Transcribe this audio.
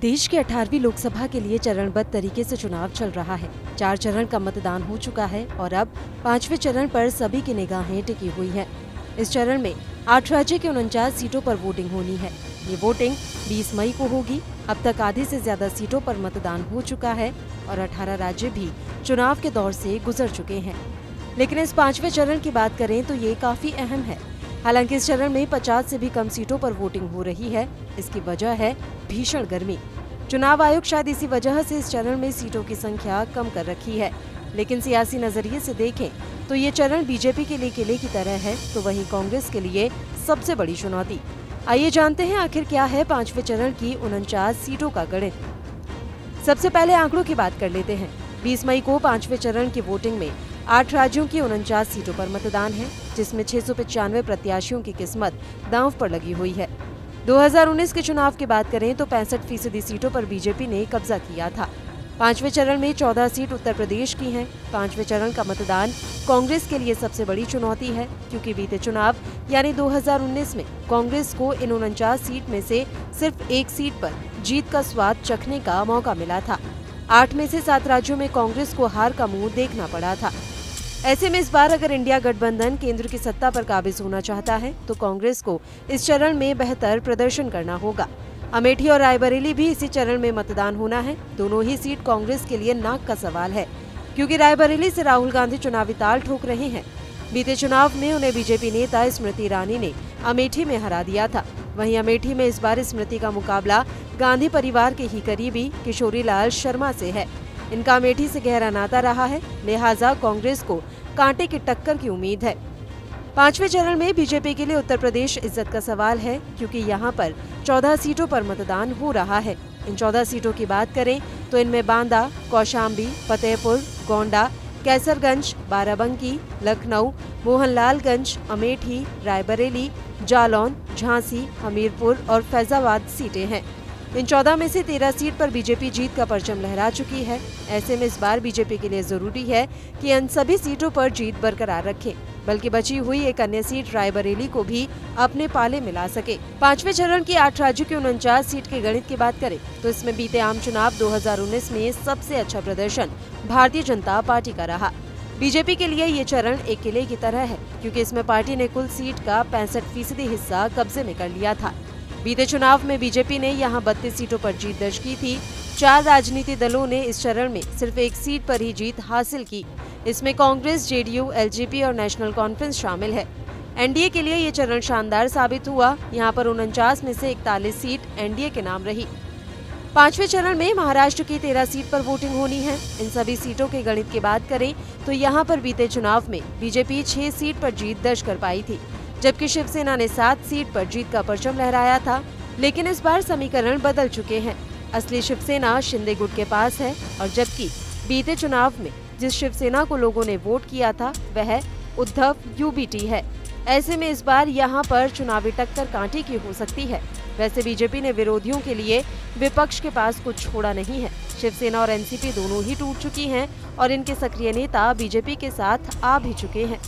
देश के 18वीं लोकसभा के लिए चरणबद्ध तरीके से चुनाव चल रहा है। चार चरण का मतदान हो चुका है और अब पाँचवें चरण पर सभी की निगाहें टिकी हुई हैं। इस चरण में आठ राज्य के उनचास सीटों पर वोटिंग होनी है। ये वोटिंग 20 मई को होगी। अब तक आधे से ज़्यादा सीटों पर मतदान हो चुका है और 18 राज्य भी चुनाव के दौर से गुजर चुके हैं। लेकिन इस पाँचवें चरण की बात करें तो ये काफ़ी अहम है। हालाँकि इस चरण में 50 से भी कम सीटों पर वोटिंग हो रही है। इसकी वजह है भीषण गर्मी। चुनाव आयोग शायद इसी वजह से इस चरण में सीटों की संख्या कम कर रखी है। लेकिन सियासी नज़रिए से देखें तो ये चरण बीजेपी के लिए किले की तरह है तो वहीं कांग्रेस के लिए सबसे बड़ी चुनौती। आइए जानते हैं आखिर क्या है पाँचवें चरण की उनचास सीटों का गणित। सबसे पहले आंकड़ों की बात कर लेते हैं। 20 मई को पाँचवें चरण की वोटिंग में आठ राज्यों की उनचास सीटों पर मतदान है, जिसमें छह प्रत्याशियों की किस्मत दांव पर लगी हुई है। 2019 के चुनाव की बात करें तो पैंसठ फ़ीसदी सीटों पर बीजेपी ने कब्जा किया था। पाँचवें चरण में 14 सीट उत्तर प्रदेश की हैं। पाँचवें चरण का मतदान कांग्रेस के लिए सबसे बड़ी चुनौती है, क्योंकि बीते चुनाव, यानी 2019 में, कांग्रेस को इन उनचास सीट में से सिर्फ़ एक सीट पर जीत का स्वाद चखने का मौका मिला था। आठ में से सात राज्यों में कांग्रेस को हार का मुँह देखना पड़ा था। ऐसे में इस बार अगर इंडिया गठबंधन केंद्र की सत्ता पर काबिज होना चाहता है तो कांग्रेस को इस चरण में बेहतर प्रदर्शन करना होगा। अमेठी और रायबरेली भी इसी चरण में मतदान होना है। दोनों ही सीट कांग्रेस के लिए नाक का सवाल है, क्योंकि रायबरेली से राहुल गांधी चुनावी ताल ठोक रहे हैं। बीते चुनाव में उन्हें बीजेपी नेता स्मृति ईरानी ने अमेठी में हरा दिया था। वहीं अमेठी में इस बार स्मृति का मुकाबला गांधी परिवार के ही करीबी किशोरी लाल शर्मा से है। इनका अमेठी से गहरा नाता रहा है। लिहाजा कांग्रेस को कांटे की टक्कर की उम्मीद है। पाँचवें चरण में बीजेपी के लिए उत्तर प्रदेश इज़्ज़त का सवाल है, क्योंकि यहाँ पर 14 सीटों पर मतदान हो रहा है। इन 14 सीटों की बात करें तो इनमें बांदा, कौशाम्बी, फतेहपुर, गोंडा, कैसरगंज, बाराबंकी, लखनऊ, मोहनलालगंज, अमेठी, रायबरेली, जालौन, झांसी, हमीरपुर और फैजाबाद सीटें हैं। इन चौदह में से तेरह सीट पर बीजेपी जीत का परचम लहरा चुकी है। ऐसे में इस बार बीजेपी के लिए ज़रूरी है कि इन सभी सीटों पर जीत बरकरार रखे, बल्कि बची हुई एक अन्य सीट रायबरेली को भी अपने पाले मिला सके। पाँचवें चरण की आठ राज्यों की उनचास सीट के गणित की बात करें तो इसमें बीते आम चुनाव 2019 में सबसे अच्छा प्रदर्शन भारतीय जनता पार्टी का रहा। बीजेपी के लिए ये चरण एक किले की तरह है, क्योंकि इसमें पार्टी ने कुल सीट का पैंसठ फ़ीसदी हिस्सा कब्जे में कर लिया था। बीते चुनाव में बीजेपी ने यहाँ बत्तीस सीटों पर जीत दर्ज की थी। चार राजनीति दलों ने इस चरण में सिर्फ़ एक सीट पर ही जीत हासिल की। इसमें कांग्रेस, जेडीयू, एलजेपी और नेशनल कॉन्फ्रेंस शामिल है। एनडीए के लिए ये चरण शानदार साबित हुआ। यहाँ पर उनचास में से इकतालीस सीट एनडीए के नाम रही। पाँचवें चरण में महाराष्ट्र की तेरह सीट पर वोटिंग होनी है। इन सभी सीटों के गणित की बात करें तो यहाँ पर बीते चुनाव में बीजेपी छह सीट पर जीत दर्ज कर पाई थी। जबकि शिवसेना ने सात सीट पर जीत का परचम लहराया था, लेकिन इस बार समीकरण बदल चुके हैं। असली शिवसेना शिंदे गुट के पास है और जबकि बीते चुनाव में जिस शिवसेना को लोगों ने वोट किया था, वह उद्धव यूबीटी है। ऐसे में इस बार यहाँ पर चुनावी टक्कर कांटे की हो सकती है। वैसे बीजेपी ने विरोधियों के लिए विपक्ष के पास कुछ छोड़ा नहीं है। शिवसेना और एनसीपी दोनों ही टूट चुकी हैं और इनके सक्रिय नेता बीजेपी के साथ आ भी चुके हैं।